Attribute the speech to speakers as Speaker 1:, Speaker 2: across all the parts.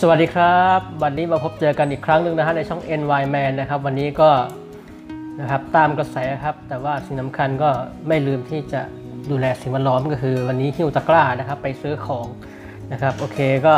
Speaker 1: สวัสดีครับ วันนี้มาพบเจอกันอีกครั้งหนึ่งนะฮะในช่อง NY Man นะครับ วันนี้ก็นะครับตามกระแสครับ แต่ว่าสิ่งสำคัญก็ไม่ลืมที่จะดูแลสิ่งแวดล้อมก็คือ วันนี้หิ้วตะกร้านะครับ ไปซื้อของนะครับโอเคก็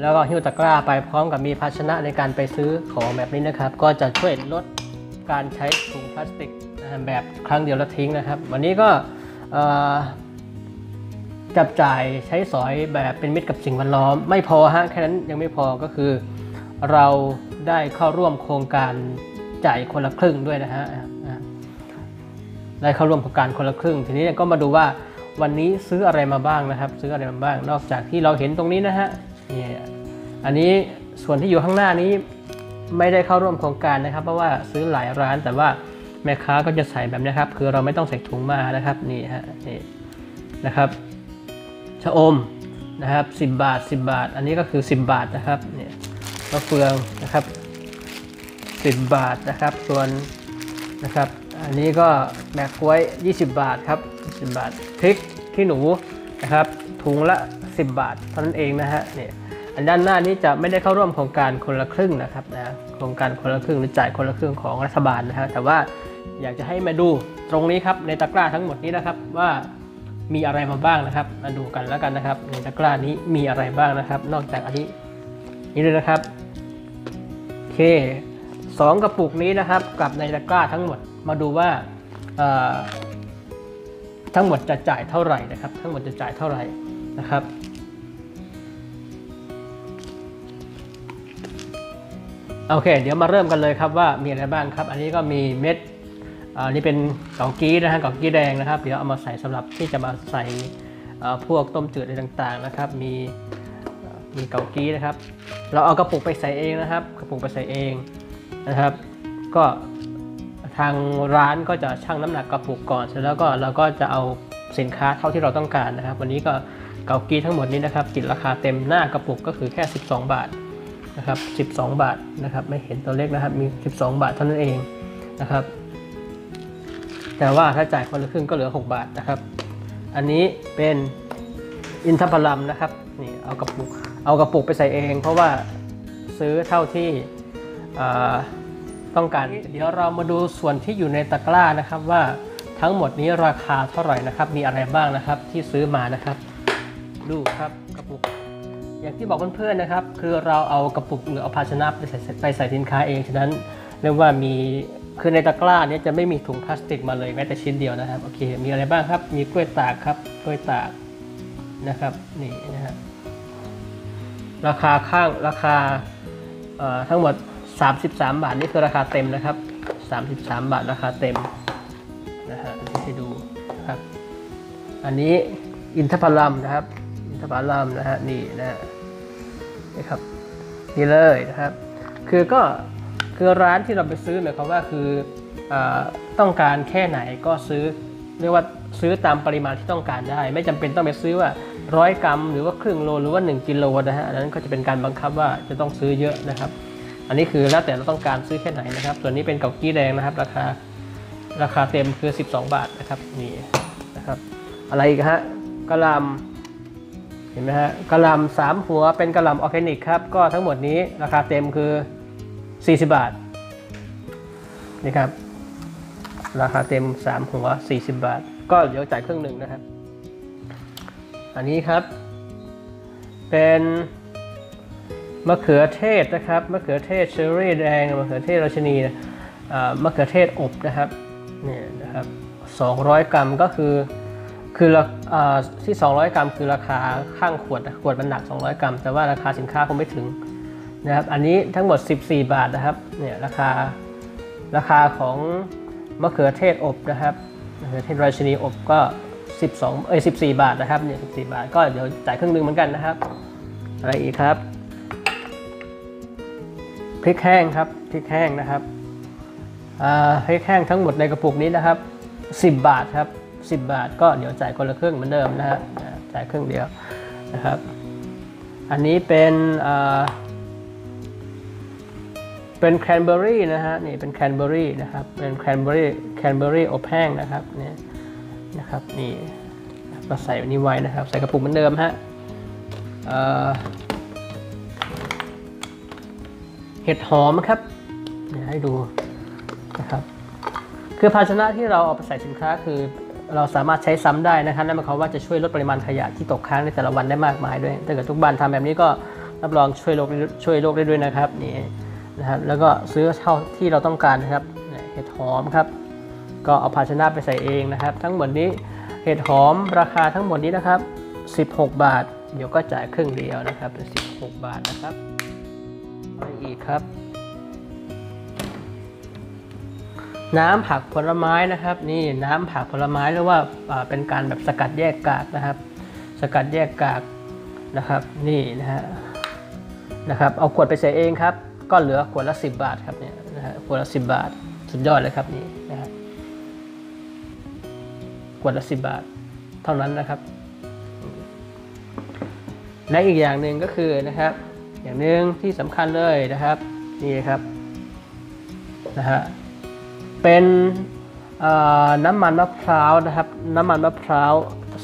Speaker 1: แล้วก็หิ้วตะกร้าไปพร้อมกับมีภาชนะในการไปซื้อของแบบนี้นะครับ ก็จะช่วยลดการใช้ถุงพลาสติกแบบครั้งเดียวแล้วทิ้งนะครับ วันนี้ก็เอ่อ จับจ่ายใช้สอยแบบเป็นมิตรกับสิ่งแวดล้อม ไม่พอฮะแค่นั้นยังไม่พอก็คือ เราได้เข้าร่วมโครงการจ่ายคนละครึ่งด้วยนะฮะได้เข้าร่วมโครงการคนละครึ่ง ทีนี้ก็มาดูว่าวันนี้ซื้ออะไรมาบ้างนะครับ ซื้ออะไรมาบ้าง นอกจากที่เราเห็นตรงนี้นะฮะนี่อันนี้ส่วนที่อยู่ข้างหน้านี้ไม่ได้เข้าร่วมโครงการนะครับ เพราะว่าซื้อหลายร้านแต่ว่าแม่ค้าก็จะใส่แบบนี้ครับ คือเราไม่ต้องใส่ถุงมานะครับนี่ฮะนี่นะครับ ชะอมนะครับ10 บาท 10 บาท อันนี้ก็คือ 10 บาทนะครับเนี่ยมะเฟืองนะครับ 10 บาทนะครับ ส่วนนะครับ อันนี้ก็แมกกล้วย 20 บาทครับ10 บาทพริกขี้หนูนะครับถุงละ 10 บาทเท่านั้นเองนะฮะเนี่ยอันด้านหน้านี้จะไม่ได้เข้าร่วมโครงการคนละครึ่งนะครับนะโครงการคนละครึ่งหรือจ่ายคนละครึ่งของรัฐบาลนะฮะแต่ว่าอยากจะให้มาดูตรงนี้ครับในตะกร้าทั้งหมดนี้นะครับว่า มีอะไรมาบ้างนะครับ มาดูกันแล้วกันนะครับ ในตะกร้านี้มีอะไรบ้างนะครับ นอกจากอันนี้นี่เลยนะครับโอเคสองกระปุกนี้นะครับ กับในตะกร้าทั้งหมดมาดูว่าทั้งหมดจะจ่ายเท่าไหร่นะครับ ทั้งหมดจะจ่ายเท่าไหร่นะครับโอเค เดี๋ยวมาเริ่มกันเลยครับว่ามีอะไรบ้างครับ อันนี้ก็มีเม็ด อันนี้เป็นเกากี้นะฮะเกากี้แดงนะครับ เดี๋ยวเอามาใส่สำหรับที่จะมาใส่พวกต้มจืดอะไรต่างๆนะครับ มีมีเกากี้นะครับ เราเอากระปุกไปใส่เองนะครับ กระปุกไปใส่เองนะครับ ก็ทางร้านก็จะชั่งน้ำหนักกระปุกก่อนเสร็จแล้วก็เราก็จะเอาสินค้าเท่าที่เราต้องการนะครับ วันนี้ก็เกากี้ทั้งหมดนี้นะครับติดราคาเต็มหน้ากระปุกก็คือแค่ 12 บาทนะครับ 12 บาทนะครับ ไม่เห็นตัวเลขนะครับ มี 12 บาทเท่านั้นเองนะครับ แต่ว่าถ้าจ่ายคนละครึ่งก็เหลือ 6 บาทนะครับ อันนี้เป็นอินทผลัมนะครับนี่เอากระปุกเอากระปุกไปใส่เอง เพราะว่าซื้อเท่าที่ต้องการ เดี๋ยวเรามาดูส่วนที่อยู่ในตะกร้านะครับว่าทั้งหมดนี้ราคาเท่าไหร่นะครับ มีอะไรบ้างนะครับที่ซื้อมานะครับ ดูครับกระปุก อย่างที่บอกเพื่อนๆนะครับ คือเราเอากระปุกหรือเอาภาชนะไปใส่ไปใส่สินค้าเองฉะนั้นเรียกว่ามี คือในตะกร้าเนี้จะไม่มีถุงพลาสติกมาเลยแม้แต่ชิ้นเดียวนะครับ โอเค มีอะไรบ้างครับ มีกล้วยตากครับ กล้วยตากนะครับ นี่นะฮะ ราคาข้างราคาทั้งหมด 33 บาท นี่คือราคาเต็มนะครับ 33 บาทราคาเต็มนะฮะให้ดูนะครับ อันนี้อินทผลัมนะครับ อินทผลัมนะฮะ นี่นะฮะนี่ครับ นี่เลยนะครับ คือก็ คือร้านที่เราไปซื้อหมายความว่าคืออต้องการแค่ไหนก็ซื้อเรียกว่าซื้อตามปริมาณที่ต้องการได้ ไม่จำเป็นต้องไปซื้อว่าร้อยกรัม หรือว่าครึ่งโลหรือว่า 1กิโลนะฮะอันนั้นก็จะเป็นการบังคับว่าจะต้องซื้อเยอะนะครับ อันนี้คือแล้วแต่เราต้องการซื้อแค่ไหนนะครับ ส่วนนี้เป็นเกากี้แดงนะครับ ราคาราคาเต็มคือ 12 บาทนะครับนี่นะครับ อะไรอีกฮะกะหล่ำเห็นไหมฮะกะหล่ำสามหัวเป็นกะหล่ำออร์แกนิกครับก็ทั้งหมดนี้ราคาเต็มคือ 40 บาทนี่ครับ ราคาเต็ม 3 หัว 40 บาท ก็เดี๋ยวจ่ายครึ่งหนึ่งนะครับ อันนี้ครับ เป็นมะเขือเทศนะครับมะเขือเทศเชอรี่แดงมะเขือเทศราชนีนะมะเขือเทศอบนะครับนี่นะครับ200 กรัมก็คือคืออ่าที่ 200 กรัมคือราคาข้างขวดนะขวดมันหนัก 200 กรัม แต่ว่าราคาสินค้าคงไม่ถึง นะครับอันนี้ทั้งหมด 14 บาทนะครับเนี่ยราคาราคาของมะเขือเทศอบนะครับมะเขือเทศราชินีอบก็ 12เอ้ย14 บาทนะครับเนี่ย14 บาทก็เดี๋ยวจ่ายครึ่งหนึงเหมือนกันนะครับ อะไรอีกครับพริกแห้งครับพริกแห้งนะครับอ่าพริกแห้งทั้งหมดในกระปุกนี้นะครับ 10 บาทครับ 10 บาท ก็เดี๋ยวจ่ายคนละครึ่งเหมือนเดิมนะฮะจ่ายครึ่งเดียวนะครับ อันนี้เป็นอ่า เป็นแคนเบอรี่นะฮะนี่เป็นแคนเบอรี่นะครับเป็นแคนเบอรี่แคนเบอรี่อบแห้งนะครับเนี่ยนะครับนี่มาใส่อันนี้ไว้นะครับ ใส่กระปุกเหมือนเดิมฮะเห็ดหอมครับเดี๋ยวให้ดูนะครับ คือภาชนะที่เราเอาไปใส่สินค้าคือเราสามารถใช้ซ้ำได้นะครับนั่นหมายความว่าจะช่วยลดปริมาณขยะที่ตกค้างในแต่ละวันได้มากมายด้วยถ้าเกิดทุกบ้านทำแบบนี้ก็รับรองช่วยโลกช่วยโลกได้ด้วยนะครับนี่ นะครับแล้วก็ซื้อเท่าที่เราต้องการนะครับเห็ดหอมครับ ก็เอาภาชนะไปใส่เองนะครับ ทั้งหมดนี้เห็ดหอมราคาทั้งหมดนี้นะครับ 16 บาท เดี๋ยวก็จ่ายครึ่งเดียวนะครับเป็น 16 บาทนะครับอะไรอีกครับ น้ำผักผลไม้นะครับ นี่น้ำผักผลไม้หรือว่าเป็นการแบบสกัดแยกกากนะครับ สกัดแยกกากนะครับ นี่นะฮะนะครับ เอาขวดไปใส่เองครับ ก็เหลือขวดละ 10 บาทครับเนี่ยนะฮะขวดละ 10 บาท สุดยอดเลยครับนี่นะฮะขวดละ 10 บาท เท่านั้นนะครับและอีกอย่างหนึ่งก็คือนะครับ อย่างหนึ่งที่สำคัญเลยนะครับนี่ครับนะฮะเป็นน้ำมันมะพร้าวนะครับ น้ำมันมะพร้าว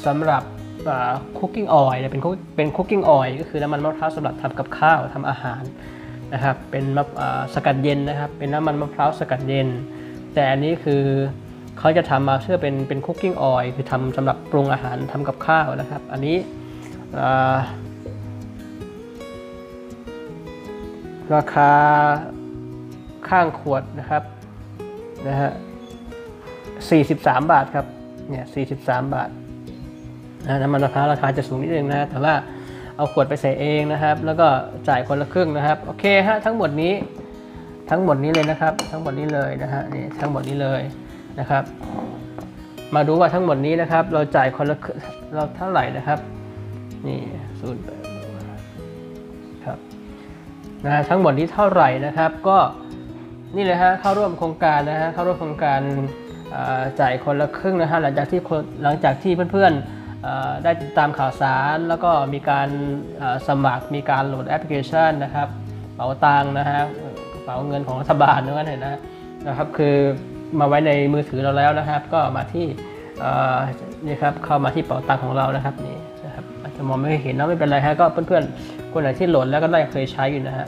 Speaker 1: สำหรับ cooking oil เป็นเป็น cooking oil ก็คือน้ำมันมะพร้าวสำหรับทำกับข้าวทำอาหาร นะครับเป็นสกัดเย็นนะครับเป็นน้ำมันมะพร้าวสกัดเย็น แต่อันนี้คือเขาจะทำมาเพื่อเป็นเป็นคุกกิ้งออยล์คือทำสำหรับปรุงอาหารทำกับข้าวนะครับ อันนี้ราคาข้างขวดนะครับนะฮะ43 บาทครับเนี่ย43 บาทนะน้ำมันมะพร้าวราคาจะสูงนิดนึงนะแต่ว่า เอาขวดไปใส่เองนะครับ แล้วก็จ่ายคนละครึ่งนะครับ โอเคฮะทั้งหมดนี้ทั้งหมดนี้เลยนะครับ ทั้งหมดนี้เลยนะฮะนี่ทั้งหมดนี้เลยนะครับ มาดูว่าทั้งหมดนี้นะครับ เราจ่ายคนละเราเท่าไหร่นะครับ นี่ศูนย์ครับนะฮะทั้งหมดนี้เท่าไหร่นะครับ ก็นี่เลยฮะเข้าร่วมโครงการนะฮะเข้าร่วมโครงการจ่ายคนละครึ่งนะฮะหลังจากที่หลังจากที่เพื่อนๆ ได้ติดตามข่าวสาร แล้วก็มีการสมัครมีการโหลดแอปพลิเคชันนะครับเป๋าตังค์นะฮะเอ่อกระเป๋าเงินของรัฐบาลนั่นเองนะนะครับคือมาไว้ในมือถือเราแล้วนะครับ ก็มาที่นี่ครับเข้ามาที่เป๋าตังค์ของเรานะครับนี่นะครับอาจจะมองไม่เห็นนอะไม่เป็นไรฮะก็เพื่อนๆคนไหนที่โหลดแล้วก็ได้เคยใช้อยู่นะฮะ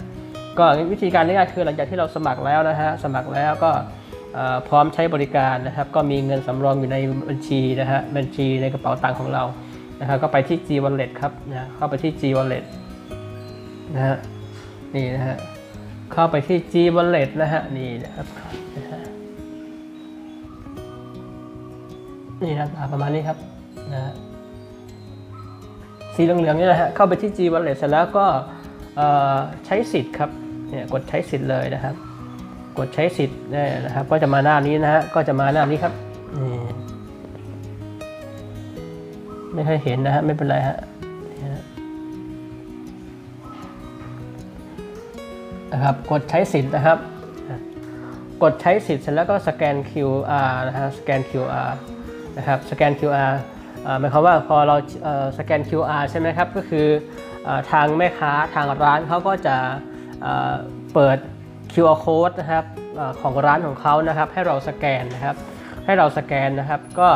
Speaker 1: ก็วิธีการง่ายๆคือหลังจากที่เราสมัครแล้วนะฮะสมัครแล้วก็ พร้อมใช้บริการนะครับ ก็มีเงินสำรองอยู่ในบัญชีนะฮะบัญชีในกระเป๋าตังค์ของเรานะครับก็ไปที่ G Wallet ครับนะเข้าไปที่ G Wallet นะฮะนี่นะฮะเข้าไปที่ G Wallet นะฮะนี่นะครับนี่น้าตาประมาณนี้ครับนะฮะสีเหลืองๆนี่นะฮะเข้าไปที่ G Wallet เสร็จแล้วก็ใช้สิทธิ์ครับเนี่ยกดใช้สิทธิ์เลยนะครับ กดใช้สิทธิ์นะครับ ก็จะมาหน้านี้นะฮะก็จะมาหน้านี้ครับนี่ไม่ค่อยเห็นนะฮะไม่เป็นไรฮะนะครับกดใช้สิทธิ์นะครับ กดใช้สิทธิ์เสร็จแล้วก็สแกน QR นะฮะสแกน QR นะครับสแกน QR เอ่อหมายความว่าพอเราสแกน QR ใช่ไหมครับ ก็คือทางแม่ค้าทางร้านเขาก็จะเปิด QR code นะครับอของร้านของเขานะครับ ให้เราสแกนนะครับ ให้เราสแกนนะครับ ก็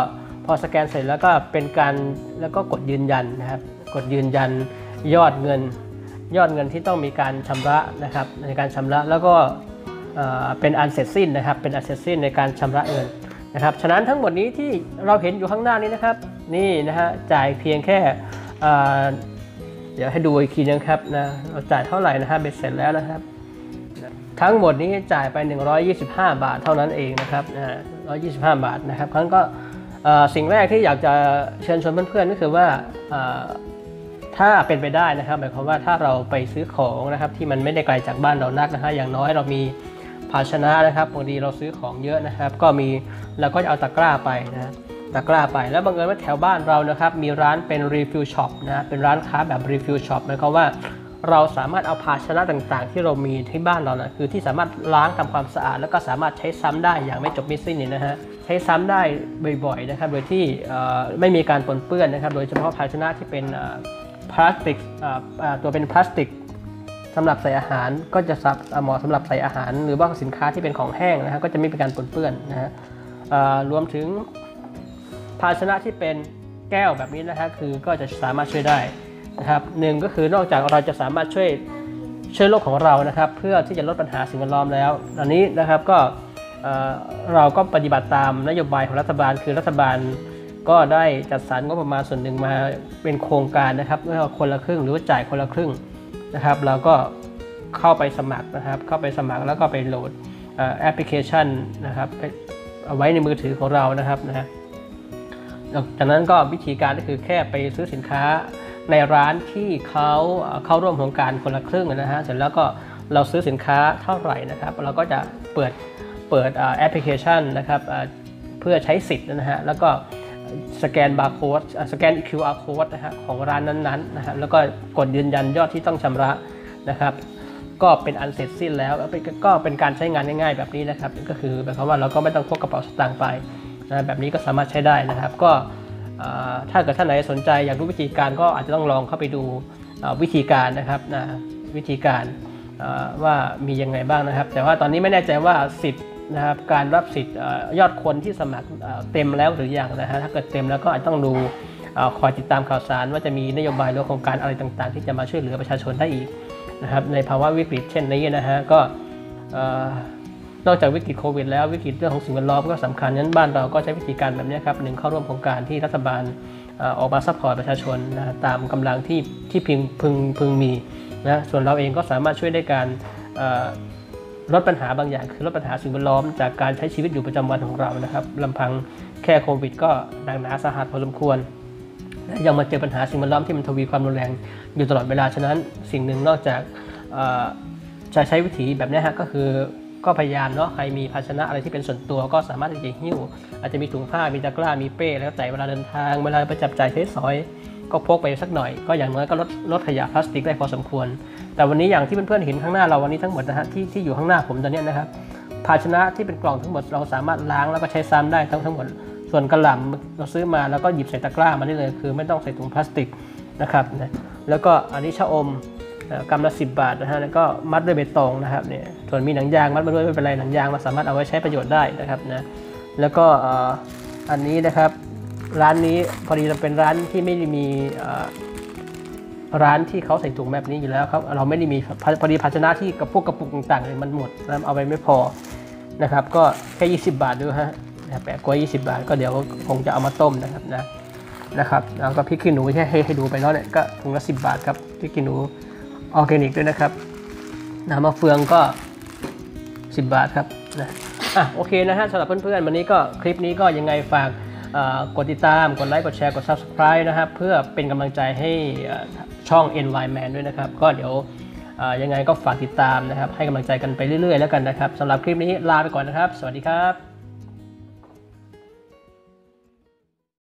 Speaker 1: พอสแกนเสร็จแล้วก็เป็นการแล้วก็กดยืนยันนะครับ กดยืนยันยอดเงิน ยอดเงินที่ต้องมีการชำระนะครับ ในการชำระแล้วก็เป็นอันเสร็จสิ้นนะครับ เป็นอันเสร็จสิ้นในการชำระเงินนะครับ ฉะนั้นทั้งหมดนี้ที่เราเห็นอยู่ข้างหน้านี้นะครับ นี่นะฮะจ่ายเพียงแค่เอ่อเดี๋ยวให้ดูอีกทีนึงครับนะเราจ่ายเท่าไหร่นะฮะเบ็ดเสร็จแล้วนะครับ ทั้งหมดนี้จ่ายไป 125 บาทเท่านั้นเองนะครับ125 บาทนะครับครั้งก็สิ่งแรกที่อยากจะเชิญชวนเพื่อนๆก็คือว่าถ้าเป็นไปได้นะครับหมายความว่าถ้าเราไปซื้อของนะครับที่มันไม่ได้ไกลจากบ้านเรานักนะฮะอย่างน้อยเรามีภาชนะนะครับบางทีเราซื้อของเยอะนะครับ ก็มีเราก็จะเอาตะกร้าไปนะตะกร้าไปแล้วบังเอิญว่าแถวบ้านเรานะครับมีร้านเป็น refill shop นะเป็นร้านค้าแบบ refill shop หมายความว่า เราสามารถเอาภาชนะต่างๆ ที่เรามีที่บ้านเรานะคือที่สามารถล้างทำความสะอาด แล้วก็สามารถใช้ซ้ำได้อย่างไม่จบไม่สิ้นนี่นะฮะใช้ซ้ำได้บ่อยๆนะครับโดยที่ไม่มีการปนเปื้อนนะครับ โดยเฉพาะภาชนะที่เป็นพลาสติกตัวเป็นพลาสติกสำหรับใส่อาหารก็จะซับเหมาะสำหรับใส่อาหาร หรือว่าสินค้าที่เป็นของแห้งนะฮะก็จะไม่มีการปนเปื้อนนะฮะรวมถึงภาชนะที่เป็นแก้วแบบนี้นะฮะคือก็จะสามารถช่วยได้ นะครับหนึ่งก็คือนอกจากเราจะสามารถช่วยชื้อโรคของเรานะครับ เพื่อที่จะลดปัญหาสิ่งแวดล้อมแล้ว อันนี้นะครับก็เราก็ปฏิบัติตามนโยบายของรัฐบาล คือรัฐบาลก็ได้จัดสรรงบประมาณส่วนหนึ่งมาเป็นโครงการนะครับไม่ว่าคนละครึ่งหรือว่าจ่ายคนละครึ่งนะครับเราก็เข้าไปสมัครนะครับ เข้าไปสมัครแล้วก็ไปโหลดแอปพลิเคชันนะครับไปเอาไว้ในมือถือของเรานะครับนะฮะจากนั้นก็วิธีการก็คือแค่ไปซื้อสินค้า ในร้านที่เขาเข้าร่วมโครงการคนละครึ่งนะฮะเสร็จแล้วก็เราซื้อสินค้าเท่าไหร่นะครับ เราก็จะเปิดเปิดแอปพลิเคชันนะครับเพื่อใช้สิทธิ์นะฮะแล้วก็สแกนบาร์โค้ดเอ่อสแกน QR code นะฮะของร้านนั้นๆนะฮะแล้วก็กดยืนยันยอดที่ต้องชำระนะครับ ก็เป็นอันเสร็จสิ้นแล้วก็เป็นการใช้งานง่ายๆแบบนี้นะครับ ก็คือหมายความว่าเราก็ไม่ต้องพกกระเป๋าสตางค์ไปนะแบบนี้ก็สามารถใช้ได้นะครับ ก็ ถ้าเกิดท่านไหนสนใจอยากรู้วิธีการก็อาจจะต้องลองเข้าไปดูวิธีการนะครับนะวิธีการว่ามียังไงบ้างนะครับ แต่ว่าตอนนี้ไม่แน่ใจว่าสิทธิ์นะครับการรับสิทธิ์ยอดคนที่สมัครเต็มแล้วหรือยังนะฮะถ้าเกิดเต็มแล้วก็อาจจะต้องดูคอยติดตามข่าวสารว่าจะมีนโยบายหรือโครงการอะไรต่างๆ ที่จะมาช่วยเหลือประชาชนได้อีกนะครับในภาวะวิกฤตเช่นนี้นะฮะก็ นอกจากวิกฤตโควิดแล้ววิกฤตเรื่องของสิ่งแวดล้อมก็สำคัญนั้นบ้านเราก็ใช้วิธีการแบบนี้ครับหนึ่งเข้าร่วมโครงการที่รัฐบาลออกมา support ประชาชนนะตามกำลังที่ที่พึงพึงพึงมีนะส่วนเราเองก็สามารถช่วยได้การลดปัญหาบางอย่างคือลดปัญหาสิ่งแวดล้อมจากการใช้ชีวิตอยู่ประจำวันของเรานะครับลำพังแค่โควิด ก็หนักหนาสาหัสพอสมควรและยังมาเจอปัญหาสิ่งแวดล้อมที่มันทวีความรุนแรงอยู่ตลอดเวลาฉะนั้นสิ่งหนึ่งนอกจากจะใช้วิธีแบบนี้ฮะก็คือ ก็พยายามเนาะใครมีภาชนะอะไรที่เป็นส่วนตัวก็สามารถที่จะหิ้ว อาจจะมีถุงผ้ามีตะกร้ามีเป้ แล้วแต่เวลาเดินทางเวลาไปจับจ่ายใช้สอย ก็พกไปสักหน่อย ก็อย่างน้อยก็ลดลดขยะพลาสติกได้พอสมควร แต่วันนี้อย่างที่เพื่อนๆเห็นข้างหน้าเราวันนี้ทั้งหมดนะฮะที่ที่อยู่ข้างหน้าผมตอนนี้นะครับภาชนะที่เป็นกล่องทั้งหมดเราสามารถล้างแล้วก็ใช้ซ้ำได้ทั้งทั้งหมด ส่วนกระหล่ำเราซื้อมาแล้วก็หยิบใส่ตะกร้ามาได้เลย คือไม่ต้องใส่ถุงพลาสติกนะครับนะแล้วก็อันนี้ชะอม เอ่อกำละสิบบาทนะฮะแล้วก็มัดด้วยใบตองนะครับเนี่ยส่วนมีหนังยางมัดมาด้วยไม่เป็นไรหนังยางเราสามารถเอาไว้ใช้ประโยชน์ได้นะครับนะแล้วก็อันนี้นะครับร้านนี้พอดีเราเป็นร้านที่ไม่ได้มีร้านที่เขาใส่ถุงแบบนี้อยู่แล้วครับเราไม่ได้มีพอดีภาชนะที่กระปุกกระปุกต่างๆเนี่ยมันหมดแล้วเอาไปไม่พอนะครับก็แค่ 20 บาทดูฮะนะปลีกล้วย20 บาท ก็เดี๋ยวคงจะเอามาต้มนะครับนะนะครับแล้วก็พริกขี้หนูแค่ให้ให้ดูไปแล้วเนี่ยก็ถุงละ10 บาทครับพริกขี้หนู ออร์แกนิกด้วยนะครับน้ำมะเฟืองก็ 10 บาทครับนะอะโอเคนะฮะสำหรับเพื่อนๆ วันนี้ก็คลิปนี้ก็ยังไงฝากกดติดตาม กดไลค์ กดแชร์ กด Subscribe นะครับ เพื่อเป็นกำลังใจให้เอ่อช่อง NY Man ด้วยนะครับ ก็เดี๋ยวยังไงก็ฝากติดตามนะครับ ให้กำลังใจกันไปเรื่อยๆ แล้วกันนะครับสำหรับคลิปนี้ลาไปก่อนนะครับ สวัสดีครับ